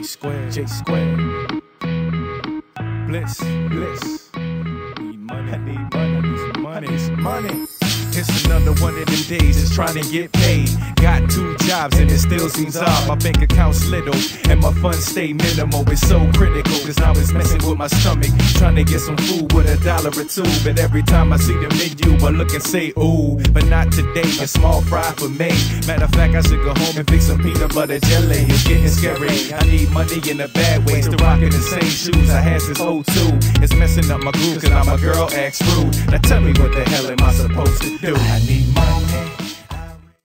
J Square. J Square. Bliss, bliss. Need money, need money, need some money, need some money. It's another one of them days, just trying to get paid. Got two jobs and it still seems odd. My bank account's little and my funds stay minimal. It's so critical, cause now it's messing with my stomach. Trying to get some food with a dollar or two. But every time I see the menu, I look and say, ooh, but not today. A small fry for me. Matter of fact, I should go home and fix some peanut butter jelly. It's getting scary. I need money in a bad way. Still rocking the same shoes I had since 02. It's messing up my groove, cause now my girl acts rude. Now tell me what the hell am I supposed to do? I need.